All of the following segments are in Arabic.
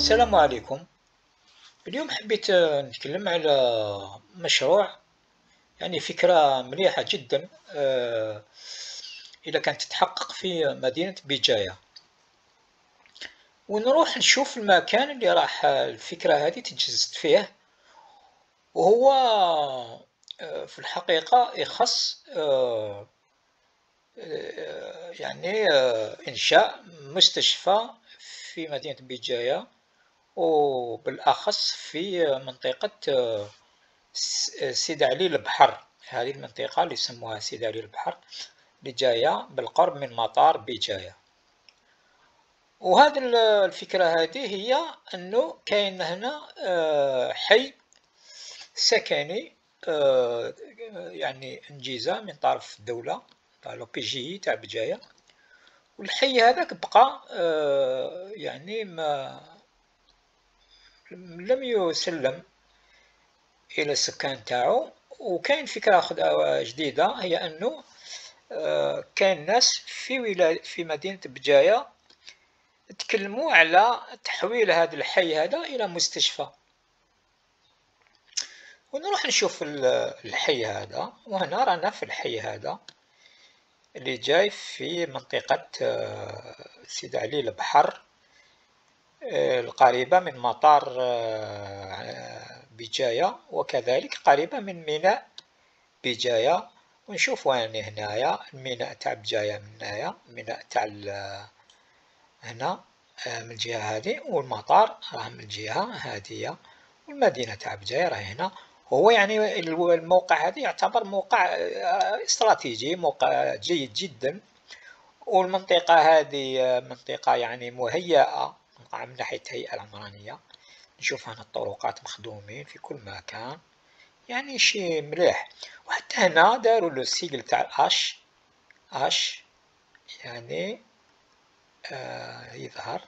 السلام عليكم. اليوم حبيت آه، نتكلم على مشروع يعني فكرة مليحة جدا آه، إذا كانت تتحقق في مدينة بجاية. ونروح نشوف المكان اللي راح الفكرة هذه تتجسد فيه وهو آه، في الحقيقة يخص يعني إنشاء مستشفى في مدينة بجاية. وبالأخص في منطقة آه، سيد علي البحر. هذه المنطقة اللي يسموها سيد علي البحر اللي جاية بالقرب من مطار بجاية. وهذه الفكرة هذه هي أنه كاين هنا آه، حي سكني آه، يعني أنجيزة من طرف الدولة تاع لو بي جي تاع بجاية. والحي هذاك بقى يعني ما لم يسلم إلى السكان تاعو وكاين فكرة أخرى جديدة هي أنه آه، كاين ناس في ولاية في مدينة بجاية تكلموا على تحويل هذا الحي هذا إلى مستشفى. ونروح نشوف الحي هذا وهنا رانا في الحي هذا اللي جاي في منطقة آه، سيد علي البحر. القريبة من مطار آه، بجاية وكذلك قريبة من ميناء بجاية. ونشوف وين هنايا. الميناء تاع بجاية من هنايا الميناء تاع هنا آه، من الجهة هذه. والمطار راه من الجهة هذه والمدينة تاع بجاية راهي هنا. هو يعني الموقع هذا يعتبر موقع آه، استراتيجي موقع جيد جدا. والمنطقة هذه منطقة يعني مهيئة. من ناحية الهيئة العمرانية نشوف هنا الطرقات مخدومين في كل مكان يعني شي مليح. وحتى هنا داروا لو سيجل تاع اش أش يعني آه يظهر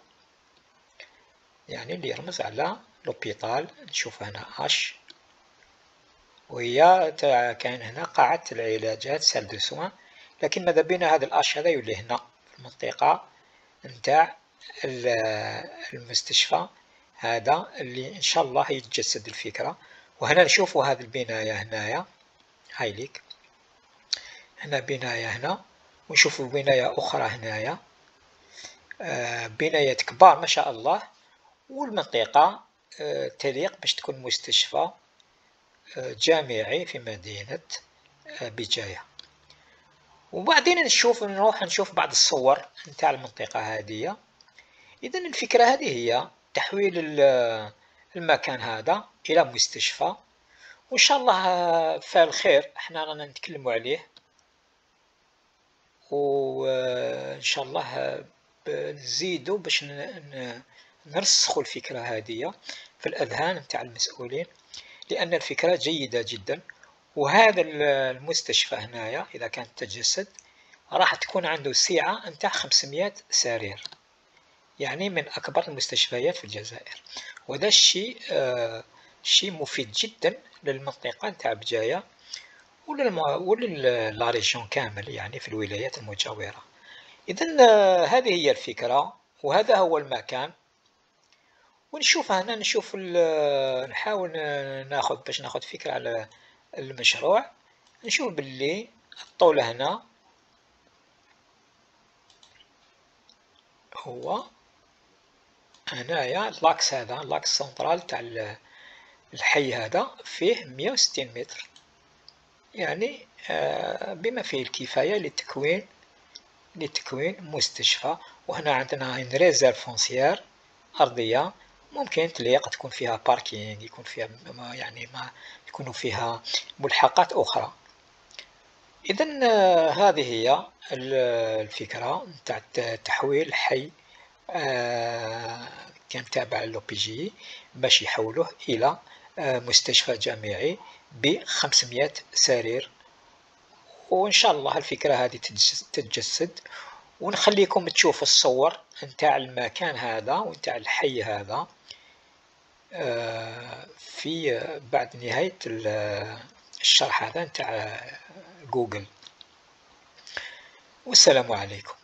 يعني اللي يرمز على l'hôpital نشوف هنا H. وهي كاين هنا قاعة العلاجات salle de soins. لكن ماذا بينا هذا ال H هذا يولي هنا في المنطقة نتاع المستشفى هذا اللي إن شاء الله يتجسد الفكرة. وهنا نشوفوا هذه البناية هنايا. هاي ليك. هنا بناية هنا. ونشوفوا بناية أخرى هنايا. آه، بنايات كبار ما شاء الله. والمنطقة آه، تليق باش تكون مستشفى آه، جامعي في مدينة بجاية. وبعدين نشوف نروح نشوف بعض الصور نتاع المنطقة هذه. إذا الفكرة هذه هي تحويل المكان هذا إلى مستشفى. وإن شاء الله فعل خير إحنا رانا نتكلموا عليه. وإن شاء الله نزيدوا باش نرسخوا الفكرة هذه في الأذهان نتاع المسؤولين لأن الفكرة جيدة جدا. وهذا المستشفى هنايا إذا كانت تجسد راح تكون عنده سعة نتاع 500 سرير. يعني من أكبر المستشفيات في الجزائر. وهذا الشيء آه شيء مفيد جدا للمنطقة نتاع بجاية ول la région كامل يعني في الولايات المجاورة إذا آه هذه هي الفكرة وهذا هو المكان. ونشوف هنا نشوف نحاول ناخذ باش ناخذ فكرة على المشروع. نشوف باللي الطول هنا هو هنايا l'axe هذا l'axe central تاع الحي هذا فيه مية وستين متر. يعني آه، بما فيه الكفاية لتكوين لتكوين مستشفى. وهنا عندنا une réserve foncière أرضية. ممكن تليق تكون فيها parking يكون فيها يعني ما يكون فيها ملحقات أخرى. إذا آه، هذه هي الفكرة نتاع تحويل حي كان تابع l'OPGI باش يحولوه إلى آه، مستشفى جامعي ب 500 سرير. وإن شاء الله الفكرة هذه تتجسد. ونخليكم تشوفوا الصور نتاع المكان هذا ونتاع الحي هذا آه، في بعد نهاية الشرح هذا نتاع جوجل. والسلام عليكم.